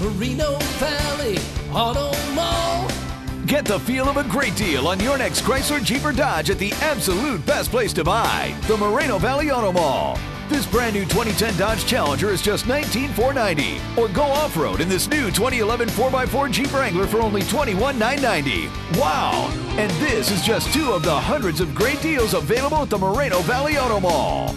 Moreno Valley Auto Mall. Get the feel of a great deal on your next Chrysler Jeep or Dodge at the absolute best place to buy, the Moreno Valley Auto Mall. This brand new 2010 Dodge Challenger is just $19,490. Or go off road in this new 2011 4x4 Jeep Wrangler for only $21,990. Wow! And this is just two of the hundreds of great deals available at the Moreno Valley Auto Mall.